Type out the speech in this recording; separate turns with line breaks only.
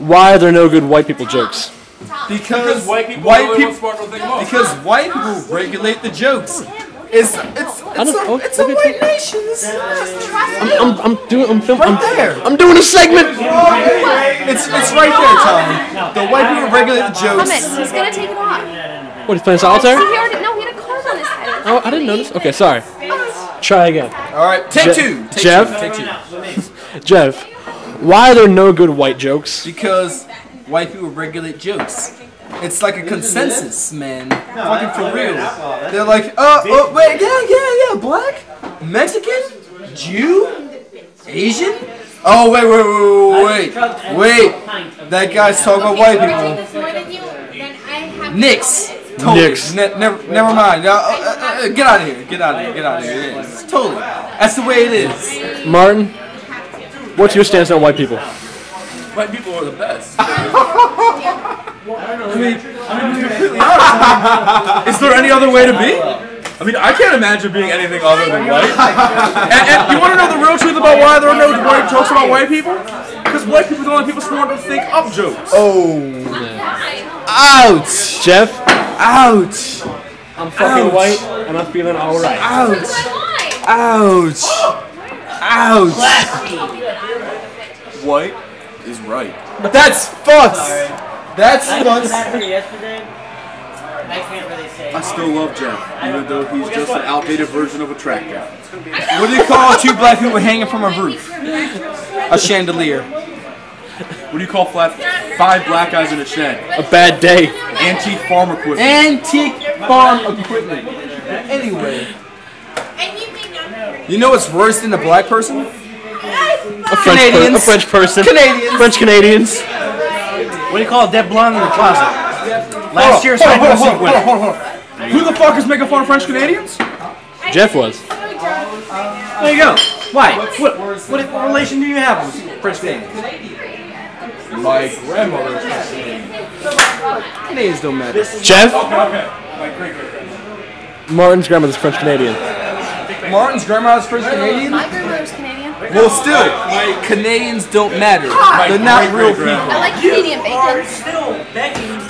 Why are there no good white people jokes?
Because,
white people
white
really
people,
want smart thing most.
because white people regulate the jokes. It's it's it's
don't-
a,
oh,
it's a white nation. This is
I'm, I'm doing. I'm filming.
right there.
I'm doing a segment.
It's it's right there, Tom. The white people regulate the jokes.
Thomas, he's gonna take it off.
What? He's playing solitaire?
He already no, he had a card on his head.
Oh, I didn't notice. Okay, sorry. Oh. Try again.
All right, take
Je-
two. Take
Jeff?
two. Take two.
Jeff, why are there no good white jokes?
Because white people regulate jokes. It's like a consensus, man. Fucking for real. They're like, uh, oh, wait, yeah, yeah, yeah, black, Mexican, Jew, Asian. Oh wait, wait, wait, wait, wait. That guy's talking about white people.
more than you, then I have
Knicks. Totally.
Knicks.
Ne- never, never mind. Uh, uh, uh, get out of here. Get out of here. Get out of here. It is. Totally. That's the way it is.
Martin, what's your stance on white people?
White people are the best. I mean, Is there any other way to be? I mean, I can't imagine being anything other than white. and, and you want to know the real truth about why there are no white jokes about white people? Because white people are the only people smart to think up jokes.
Oh. Ouch.
Jeff,
Ouch.
I'm fucking white and I'm feeling alright.
Ouch.
why.
Ouch. Ouch.
White is right.
That's fucked. That's fucked.
yesterday. I can't really say.
I still love Jeff, even though he's just an outdated version of a track guy.
What do you call two black people hanging from a roof? A chandelier.
What do you call flat five black guys in a shed?
A bad day.
Antique farm equipment.
Antique farm equipment. Anyway.
And you think I'm
You know what's worse than a black person?
A French, per- a French person.
Canadians.
French Canadians.
What do you call a dead blonde in the closet? Last year's
Hold on, hold on, hold on, hold hold.
Who the fuck is making fun of French Canadians?
Jeff was.
There you go. Why? What, what, what relation do you have with French Canadians?
My grandmother.
Canadians don't matter.
Jeff? My great great grandmother. Martin's grandmother's French Canadian.
Martin's grandma's first Canadian?
My grandmother's Canadian.
Well, still, Canadians don't matter. They're not real people.
I like Canadian bacon.
Still begging.
Phil!